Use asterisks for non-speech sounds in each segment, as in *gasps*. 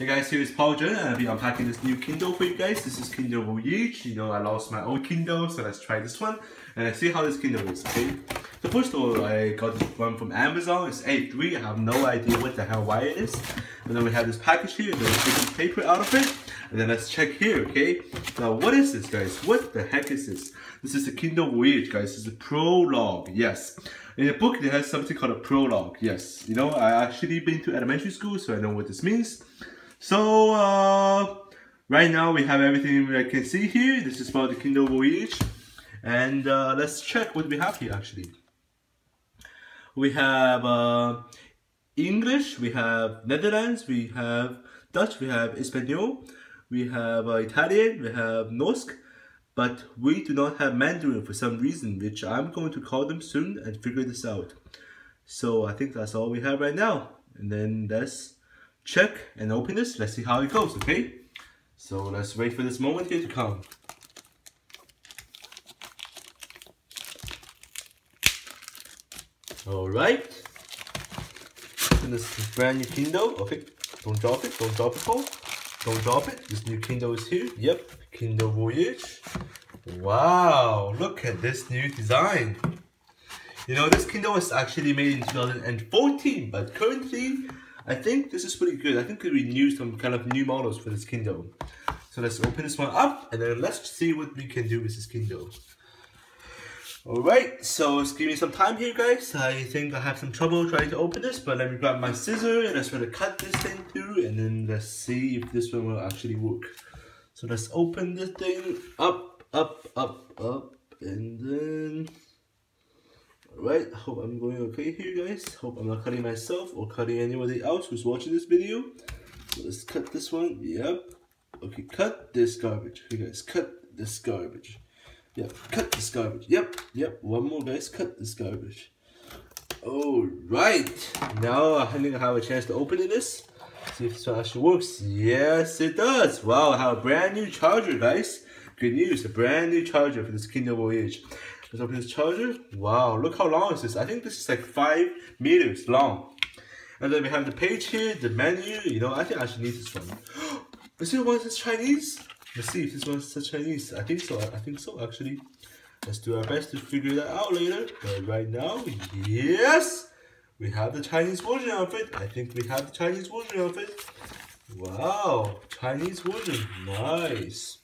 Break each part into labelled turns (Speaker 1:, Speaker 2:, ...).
Speaker 1: Hey guys, here is Paul Zheng and I'll be unpacking this new Kindle for you guys. This is Kindle Voyage. You know, I lost my old Kindle, so let's try this one and see how this Kindle is, okay? So first of all, I got this one from Amazon. It's A3. I have no idea what the hell why it is. And then we have this package here, and then we take this paper out of it. And then let's check here, okay? Now, what is this, guys? What the heck is this? This is the Kindle Voyage, guys. Is a prologue, yes. In the book, it has something called a prologue, yes. You know, I actually been to elementary school, so I know what this means. So, uh, right now we have everything I can see here. This is about the Kindle Voyage. And uh, let's check what we have here actually. We have uh, English, we have Netherlands, we have Dutch, we have Espanol, we have uh, Italian, we have Norsk, but we do not have Mandarin for some reason, which I'm going to call them soon and figure this out. So I think that's all we have right now. And then let's check and open this. Let's see how it goes, okay? So let's wait for this moment here to come. Alright. This is brand new Kindle. Okay, don't drop it, don't drop it, Paul. Don't drop it. This new Kindle is here. Yep, Kindle Voyage. Wow, look at this new design. You know, this Kindle was actually made in 2014, but currently I think this is pretty good. I think we need some kind of new models for this Kindle. So let's open this one up and then let's see what we can do with this Kindle. Alright, so give me some time here guys. I think I have some trouble trying to open this, but let me grab my scissor and let's try to cut this thing through and then let's see if this one will actually work. So let's open this thing up, up, and then Alright, hope I'm going okay here guys. Hope I'm not cutting myself or cutting anybody else who's watching this video. So let's cut this one. Yep. Okay, cut this garbage. Okay guys, cut this garbage. Yep, cut this garbage. Yep, yep. One more guys, cut this garbage. Alright. Now I think I have a chance to open this. See if this one actually works. Yes, it does. Wow, I have a brand new charger, guys. Good news, a brand new charger for this Kindle Voyage. Let's open this charger. Wow, look how long is this. I think this is like 5 meters long. And then we have the page here, the menu. You know, I think I should need this one. *gasps* Is it one that's Chinese? Let's see if this one one's Chinese. I think so. I think so, actually. Let's do our best to figure that out later. But right now, yes! We have the Chinese version of it. I think we have the Chinese version of it. Wow, Chinese version. Nice.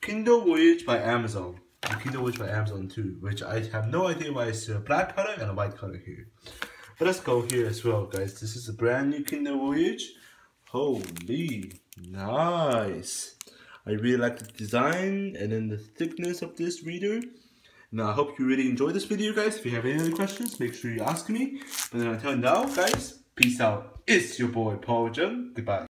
Speaker 1: Kindle Voyage by Amazon. Kindle Voyage by Amazon too, which I have no idea why it's a black color and a white color here. But let's go here as well, guys. This is a brand new Kindle Voyage. Holy, nice. I really like the design and then the thickness of this reader. Now, I hope you really enjoyed this video, guys. If you have any other questions, make sure you ask me. But until now, guys, peace out. It's your boy, Paul Zheng. Goodbye.